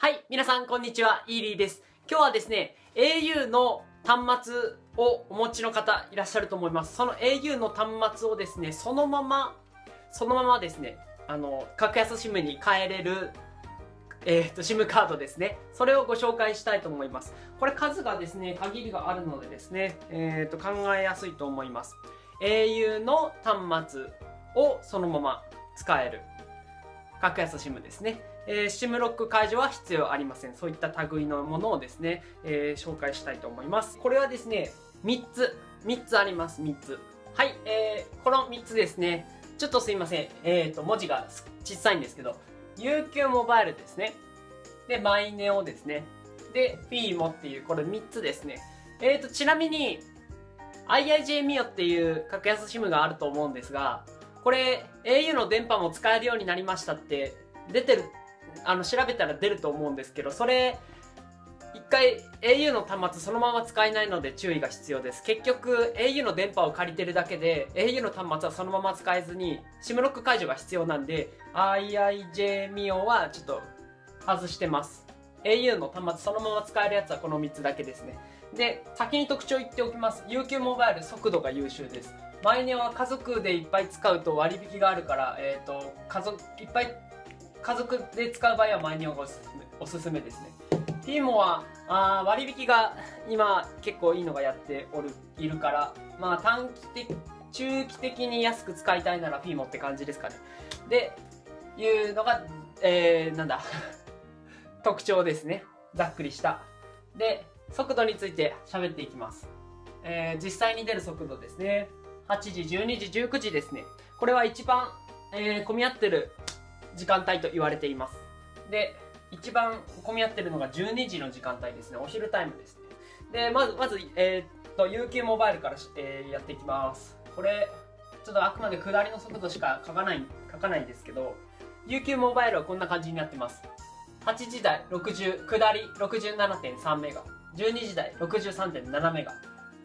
はい、皆さんこんにちは、イーリーです。今日はですね、au の端末をお持ちの方いらっしゃると思います。その au の端末をですね、そのまま、そのままですね、あの、格安 SIM に変えれる、えー、っと、SIM カードですね。それをご紹介したいと思います。これ数がですね、限りがあるのでですね、えー、っと、考えやすいと思います。au の端末をそのまま使える。格安 SIM ですね。えー、SIM ロック解除は必要ありません。そういった類のものをですね、えー、紹介したいと思います。これはですね、3つ、3つあります、3つ。はい、えー、この3つですね、ちょっとすいません、えーと、文字が小さいんですけど、UQ モバイルですね。で、マイネオですね。で、フィーモっていう、これ3つですね。えーと、ちなみに、IIJ ミオっていう格安 SIM があると思うんですが、これ au の電波も使えるようになりましたって出てるあの調べたら出ると思うんですけどそれ一回 au の端末そのまま使えないので注意が必要です。結局 au の電波を借りてるだけで au の端末はそのまま使えずに SIM ロック解除が必要なんで IIJ ミオはちょっと外してます。au の端末そのまま使えるやつはこの3つだけですね。で先に特徴言っておきます。UQ モバイル速度が優秀です。マイネは家族でいっぱい使うと割引があるから、えーと、家族いっぱい家族で使う場合はマイネオがおすすめおすすめですね。ティーモはあ割引が今結構いいのがやっておるいるからまあ短期的中期的に安く使いたいならフィーモって感じですかね。でいうのが、えー、なんだ 特徴ですね。ざっくりした。で速度について喋っていきます、えー、実際に出る速度ですね。8時、12時、19時ですね。これは一番、えー、混み合ってる時間帯と言われています。で、一番混み合ってるのが12時の時間帯ですね。お昼タイムですね。で、まず、まず、えー、っと、UQ モバイルから、えー、やっていきます。これ、ちょっとあくまで下りの速度しか書かない、書かないんですけど、UQ モバイルはこんな感じになってます。8時台60、下り67.3メガ。12時台63.7メガ。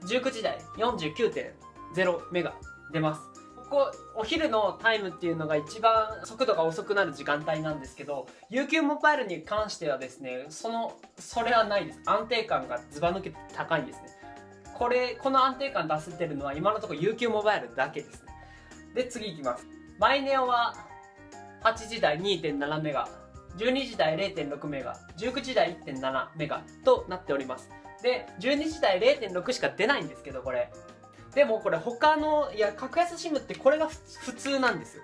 19時台49.0メガ出ますここお昼のタイムっていうのが一番速度が遅くなる時間帯なんですけど UQ モバイルに関してはですねそのそれはないです。安定感がずば抜けて高いんですね。これこの安定感出せてるのは今のところ UQ モバイルだけですね。で次いきます。マイネオは8時台2.7メガ12時台0.6メガ19時台1.7メガとなっております。で12時台0.6しか出ないんですけどこれ。でもこれ他のいや格安 SIM ってこれが普通なんですよ。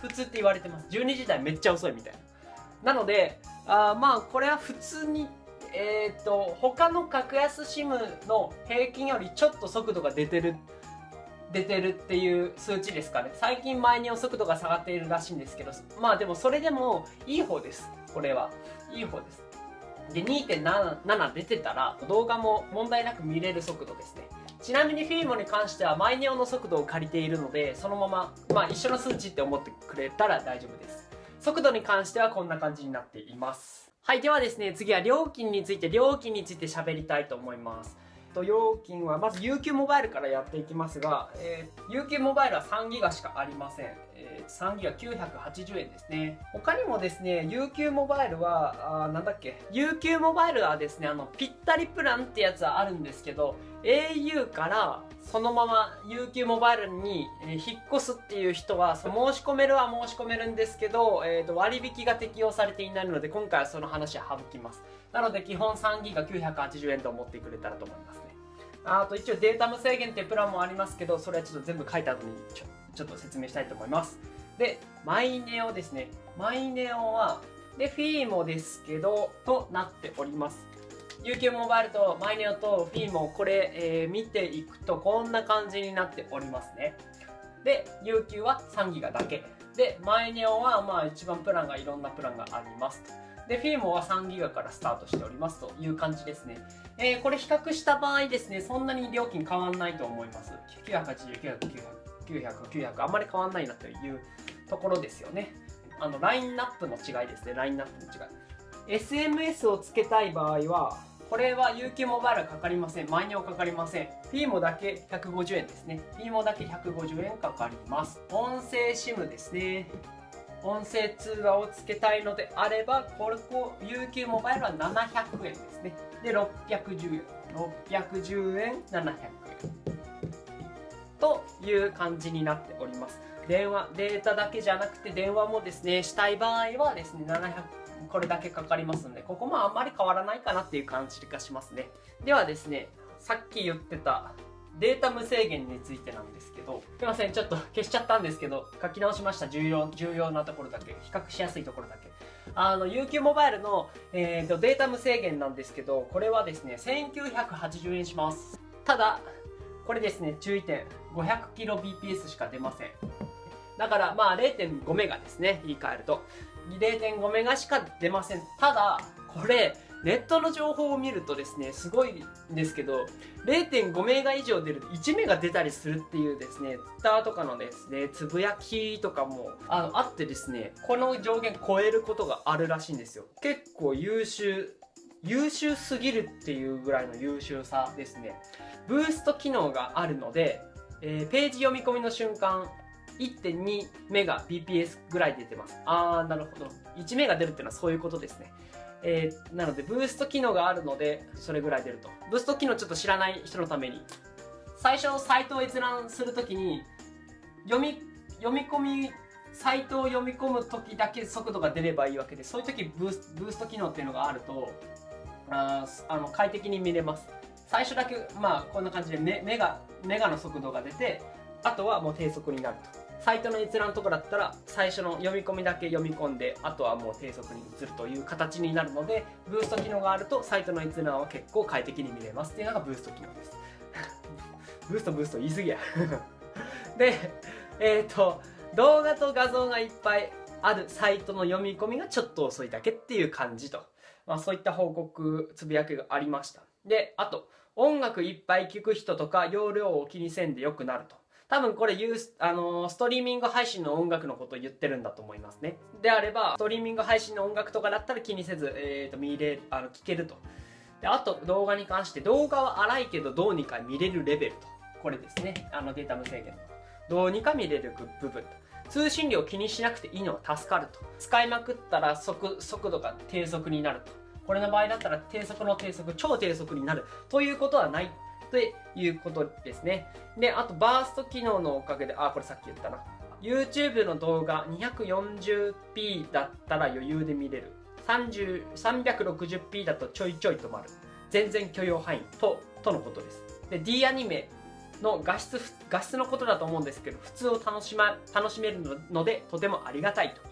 普通って言われてます。12時台めっちゃ遅いみたいな。なのであまあこれは普通にえっ、ー、と他の格安 SIM の平均よりちょっと速度が出てる出てるっていう数値ですかね。最近前に速度が下がっているらしいんですけどまあでもそれでもいい方です。これはいい方です。で2.7出てたら動画も問題なく見れる速度ですねちなみにフィーモに関してはマイネオの速度を借りているのでそのまま、まあ、一緒の数値って思ってくれたら大丈夫です。速度に関してはこんな感じになっています。はいではですね次は料金について料金について喋りたいと思います。と料金はまず UQ モバイルからやっていきますが、えー、UQ モバイルは3ギガしかありません、えー、3ギガ980円ですね。他にもですね UQ モバイルはあなんだっけ？UQ モバイルはですねあのぴったりプランってやつはあるんですけど au からそのまま UQ モバイルに引っ越すっていう人は申し込めるは申し込めるんですけど、えー、と割引が適用されていないので今回はその話は省きます。なので基本3ギガ980円と思ってくれたらと思いますね。あと一応データ無制限っていうプランもありますけどそれはちょっと全部書いた後にちょちょっと説明したいと思います。でマイネオですね。マイネオはでフィーモですけどとなっております。UQ モバイルとマイネオとフィーモこれ、えー、見ていくとこんな感じになっておりますねで UQ は3ギガだけでマイネオはまあ一番プランがいろんなプランがありますで、フィーモは3ギガからスタートしておりますという感じですね。えー、これ比較した場合ですね、そんなに料金変わんないと思います。980、900、900、900、900、あんまり変わんないなというところですよね。あの、ラインナップの違いですね、ラインナップの違い。SMS をつけたい場合は、これは UQ モバイルかかりません。マイニョかかりません。フィーモだけ150円ですね。フィーモだけ150円かかります。音声 SIM ですね。音声通話をつけたいのであればこれこ UQ モバイルは700円ですねで610円610円700円という感じになっております電話データだけじゃなくて電話もですねしたい場合はですね700これだけかかりますのでここもあんまり変わらないかなっていう感じがしますね。ではですねさっき言ってたデータ無制限についてなんですけどすいませんちょっと消しちゃったんですけど書き直しました。重要重要なところだけ。比較しやすいところだけ。あの UQ モバイルの、えーと、データ無制限なんですけどこれはですね1980円します。ただこれですね注意点。500kbps しか出ません。だからまあ0.5メガですね。言い換えると。0.5メガしか出ませんただこれネットの情報を見るとですね、すごいんですけど、0.5メガ以上出ると1メガ出たりするっていうですね、Twitter とかのですね、つぶやきとかもあのあってですね、この上限超えることがあるらしいんですよ。結構優秀、優秀すぎるっていうぐらいの優秀さですね。ブースト機能があるので、えー、ページ読み込みの瞬間、1.2メガ BPS ぐらい出てます。あー、なるほど。1メガ出るっていうのはそういうことですね。えー、なのでブースト機能があるのでそれぐらい出るとブースト機能ちょっと知らない人のために最初サイトを閲覧するときに読み読み込みサイトを読み込む時だけ速度が出ればいいわけでそういう時ブースブースト機能っていうのがあるとああの快適に見れます最初だけまあこんな感じでメメガメガの速度が出てあとはもう低速になるとサイトの閲覧とこだったら最初の読み込みだけ読み込んであとはもう低速に移るという形になるのでブースト機能があるとサイトの閲覧は結構快適に見れますっていうのがブースト機能です。ブーストブースト言い過ぎや。でえっ、ー、と動画と画像がいっぱいあるサイトの読み込みがちょっと遅いだけっていう感じと、まあ、そういった報告つぶやきがありました。であと音楽いっぱい聴く人とか容量を気にせんでよくなると。多分これユース、あのー、ストリーミング配信の音楽のことを言ってるんだと思いますね。であれば、ストリーミング配信の音楽とかだったら気にせず、えーと、見れ、あの、聞けると。で、あと動画に関して、動画は荒いけどどうにか見れるレベルと。これですね。あのデータ無制限の。どうにか見れる部分と。通信量気にしなくていいのは助かると。使いまくったら速速度が低速になると。これの場合だったら低速の低速、超低速になるということはないということですね。で、あとバースト機能のおかげで、あ、これさっき言ったな。YouTube の動画 240p だったら余裕で見れる。360p だとちょいちょい止まる。全然許容範囲と、とのことです。で、D アニメの画質、画質のことだと思うんですけど、普通を楽しま、楽しめるので、とてもありがたいと、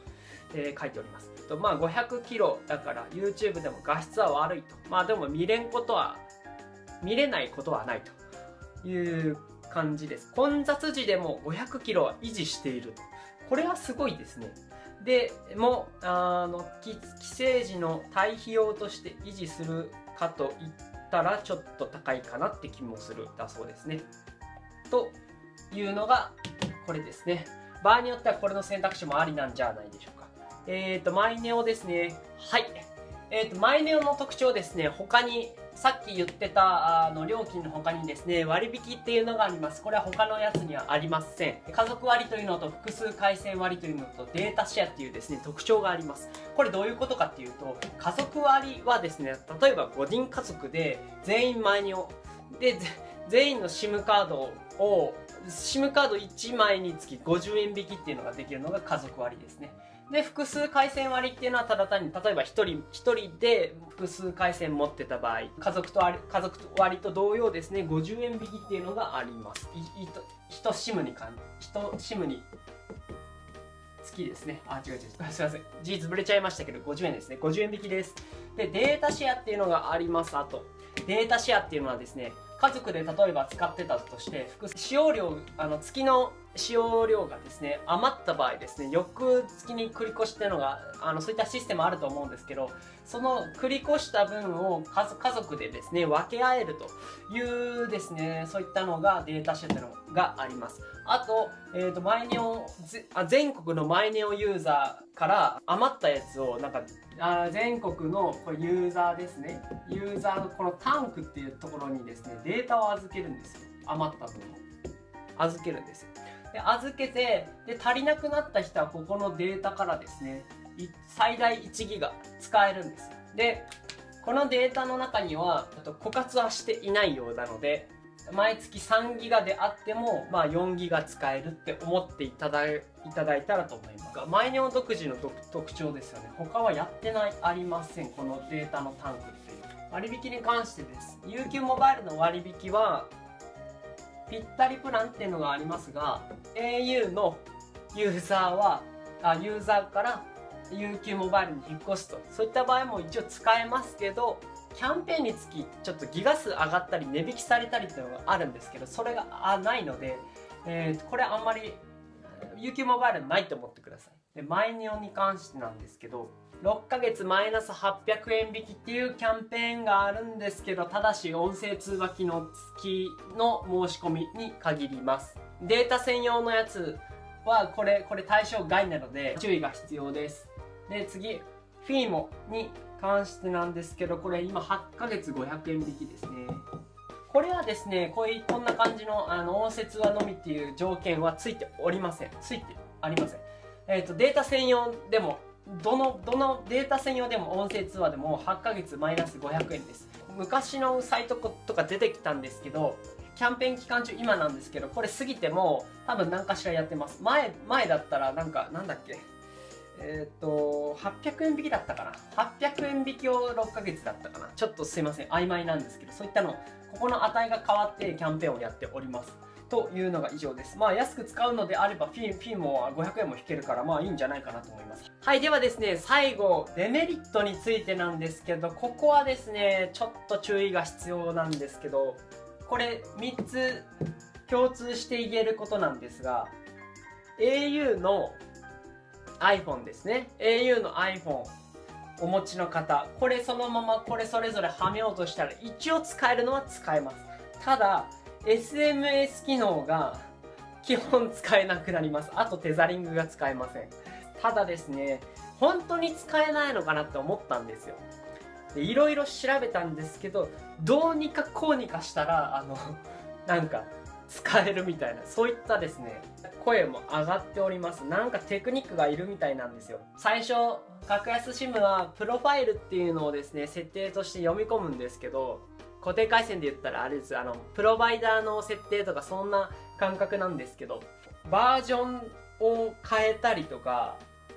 えー、書いております。とまあ500キロだから YouTube でも画質は悪いと。まあでも見れんことは見れないことはないという感じです。混雑時でも500キロは維持している。これはすごいですね。でも、あの、帰省時の対比用として維持するかといったらちょっと高いかなって気もするだそうですね。というのがこれですね。場合によってはこれの選択肢もありなんじゃないでしょうか。えっ、ー、と、マイネオですね。はい。えっ、ー、と、マイネオの特徴ですね。他にさっき言ってたあの料金の他にですね割引っていうのがあります。これは他のやつにはありません。家族割というのと複数回線割というのとデータシェアっていうですね特徴があります。これどういうことかっていうと家族割はですね例えば5人家族で全員前にで全員の SIM カードを SIM カード1枚につき50円引きっていうのができるのが家族割ですね。で、複数回線割っていうのはただ単に、例えば一人、一人で複数回線持ってた場合、家族と割、家族と割と同様ですね、50円引きっていうのがあります。い、いと、一シムにかん、一シムに、月ですね。あ、違う違う。すいません。事実ぶれちゃいましたけど、50円ですね。50円引きです。で、データシェアっていうのがあります。あと、データシェアっていうのはですね、家族で例えば使ってたとして使用量あの月の使用量がですね余った場合ですね翌月に繰り越しっていうのがあのそういったシステムあると思うんですけどその繰り越した分を家族でですね分け合えるというですねそういったのがデータシェアのがあります。あと,、えーと、マイネオあ全国のマイネオユーザーから余ったやつをなんかあ全国のこれユーザーですね。ユーザーのこのタンクっていうところにですねデータを預けるんですよ。余った分を。預けるんですよ。で預けてで足りなくなった人はここのデータからですね最大1ギガ使えるんですでこのデータの中にはと枯渇はしていないようなので毎月3ギガであっても、まあ、4ギガ使えるって思っていただいただいたらと思います。がマイネオ独自の特徴ですよね。他はやってないありません。このデータのタンクっていう。割引に関してです。UQ モバイルの割引はぴったりプランっていうのがありますが au のユーザーはあユーザーから UQ モバイルに引っ越すと。そういった場合も一応使えますけどキャンペーンにつきちょっとギガ数上がったり値引きされたりっていうのがあるんですけどそれがないので、えー、これあんまり UQ モバイルないと思ってください。でマイネオに関してなんですけど6ヶ月マイナス800円引きっていうキャンペーンがあるんですけどただし音声通話機能付きの申し込みに限ります。データ専用のやつはこれこれ対象外なので注意が必要です。で次フィーモに関してなんですけどこれ今8ヶ月500円引きですね。これはですねこういうこんな感じのあの音声通話のみっていう条件はついておりません。ついてありません。えっ、ー、とデータ専用でもどのどのデータ専用でも音声通話でも8ヶ月マイナス500円です。昔のサイトとか出てきたんですけどキャンペーン期間中今なんですけどこれ過ぎても多分何かしらやってます。前前だったらなんかなんだっけ？えっ、ー、と、800円引きだったかな ?800 円引きを6ヶ月だったかなちょっとすいません、曖昧なんですけど、そういったの、ここの値が変わってキャンペーンをやっております。というのが以上です。まあ安く使うのであればフィフィも500円も引けるからまあいいんじゃないかなと思います。はい、ではですね、最後、デメリットについてなんですけど、ここはですね、ちょっと注意が必要なんですけど、これ3つ共通して言えることなんですが、au の iPhone ですね。au の iPhone お持ちの方。これそのままこれそれぞれはめようとしたら一応使えるのは使えます。ただ SMS 機能が基本使えなくなります。あとテザリングが使えません。ただですね本当に使えないのかなって思ったんですよ。でいろいろ調べたんですけどどうにかこうにかしたらあのなんか使えるみたいなそういったですね声も上がっております。なんかテクニックがいるみたいなんですよ。最初格安 SIM はプロファイルっていうのをですね設定として読み込むんですけど固定回線で言ったらあれです。あのプロバイダーの設定とかそんな感覚なんですけどバージョンを変えたりとか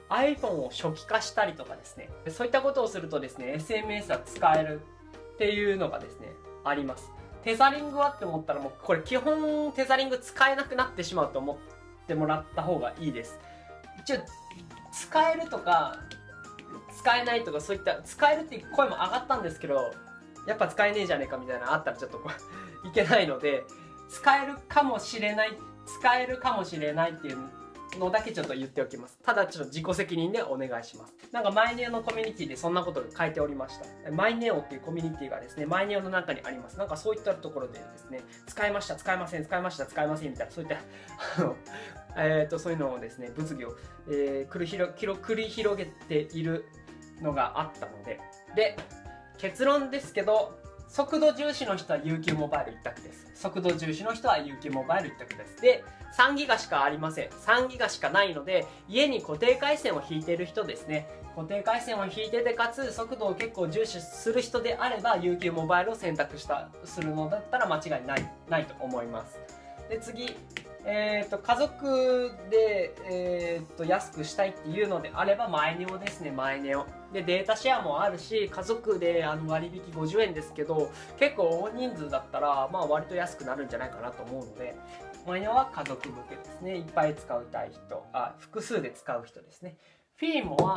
iPhone を初期化したりとかですね。そういったことをするとですね SMS は使えるっていうのがですねあります。テザリングはって思ったらもうこれ基本テザリング使えなくなってしまうと思ってもらった方がいいです。一応使えるとか使えないとかそういった使えるっていう声も上がったんですけどやっぱ使えねえじゃねえかみたいなあったらちょっといけないので使えるかもしれない使えるかもしれないっていうのだけちょっと言っておきます。ただちょっと自己責任でお願いします。なんかマイネオのコミュニティでそんなこと書いておりました。マイネオっていうコミュニティがですね、マイネオの中にあります。なんかそういったところでですね、使いました、使いません、使いました、使いませんみたいな、そういった、あの、えっ、ー、と、そういうのをですね、物議を、えー、繰り広繰り広げているのがあったので、で、結論ですけど、速度重視の人は UQ モバイル一択です。速度重視の人は UQ モバイル一択です。で、3ギガしかありません。3ギガしかないので、家に固定回線を引いてる人ですね。固定回線を引いてて、かつ速度を結構重視する人であれば、UQ モバイルを選択した、するのだったら間違いない、ないと思います。で、次、えーと、家族で、えーと、安くしたいっていうのであればマイネオですねマイネオ。でデータシェアもあるし家族であの割引50円ですけど結構大人数だったら、まあ、割と安くなるんじゃないかなと思うのでマイネオは家族向けですね。いっぱい使いたい人あ複数で使う人ですね。フィーモは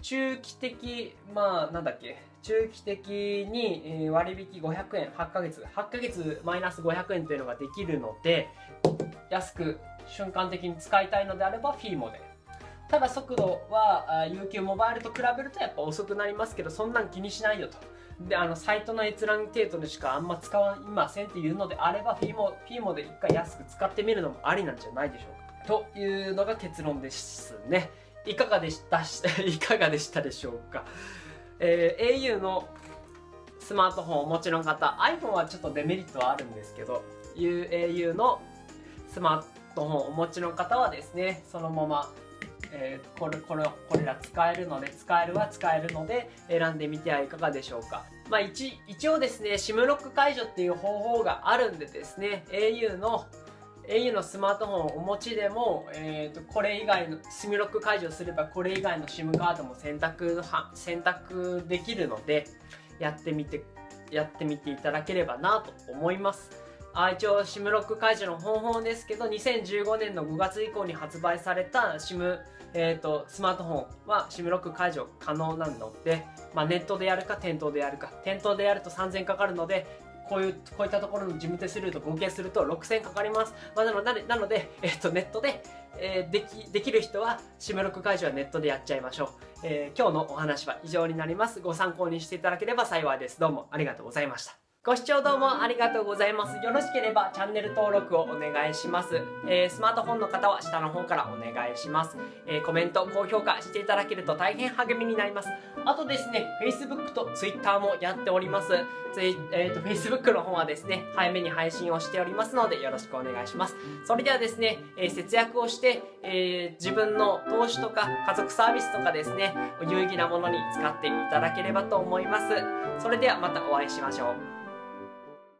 中期的まあなんだっけ中期的に割引500円8ヶ月8ヶ月マイナス500円というのができるので安く瞬間的に使いたいのであればフィーモで。ただ速度は UQ モバイルと比べるとやっぱ遅くなりますけどそんなん気にしないよと。であのサイトの閲覧程度でしかあんま使わいませんっていうのであればフィーモフィーモで一回安く使ってみるのもありなんじゃないでしょうか。というのが結論ですね。いかがでした？いかがでしたでしょうか、えー、au のスマートフォンをお持ちの方 iPhone はちょっとデメリットはあるんですけど au のスマートフォンをお持ちの方はですねそのままえー、これこれこれら使えるので使えるは使えるので選んでみてはいかがでしょうか。まあ一一応ですね SIM ロック解除っていう方法があるんでですね au の au のスマートフォンをお持ちでも、えーと、これ以外の SIM ロック解除すればこれ以外の SIM カードも選択選択できるのでやってみてやってみていただければなと思います。あ一応 SIM ロック解除の方法ですけど2015年の5月以降に発売された SIM えーと、スマートフォンは SIM ロック解除可能なので、まあ、ネットでやるか店頭でやるか。店頭でやると3000かかるのでこういうこういったところの事務手数料と合計すると6000かかります、まあ、なのでなので、えーと、ネットで、えー、できできる人は SIM ロック解除はネットでやっちゃいましょう、えー、今日のお話は以上になります。ご参考にしていただければ幸いです。どうもありがとうございました。ご視聴どうもありがとうございます。よろしければチャンネル登録をお願いします。えー、スマートフォンの方は下の方からお願いします。えー、コメント、高評価していただけると大変励みになります。あとですね、Facebook と Twitter もやっております。えーと、Facebook の方はですね、早めに配信をしておりますのでよろしくお願いします。それではですね、えー、節約をして、えー、自分の投資とか家族サービスとかですね、有意義なものに使っていただければと思います。それではまたお会いしましょう。